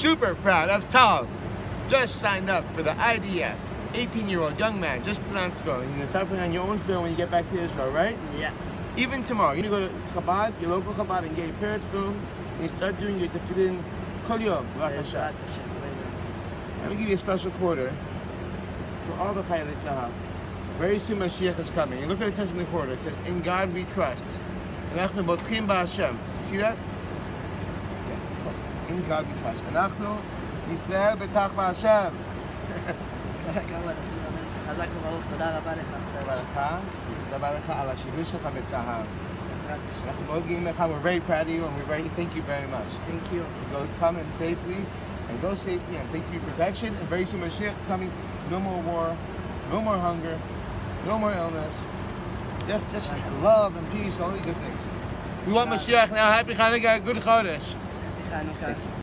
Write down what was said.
Super proud of Tal. Just signed up for the IDF. 18-year-old young man just put on tefillin. You're gonna start putting on your own tefillin when you get back to Israel, right? Yeah. Even tomorrow, you're gonna go to Chabad, your local Chabad, and get your parents' tefillin, and start doing your tefillin kol yom. Let me give you a special quarter for all the Chayalit Tzahal. Very soon Mashiach is coming. And look at it says in the quarter. It says, In God we trust. See that? Yeah. In God we trust. אנחנו ישראל בטח בהשם. חזק וברוך, תודה רבה לך. תודה רבה לך. תודה רבה לך על השינוי שלך בצה"ל. בעזרת השם. אנחנו מאוד גאים לך. We're very proud of you and we're very thank you very much. Thank you. Go come in safely and go safely and thank you for your protection. And very soon Mashiach is coming. No more war, no more hunger, no more illness. Just just love and peace, only good things. We want Mashiach now. Happy Hanukkah, good Chodesh. あの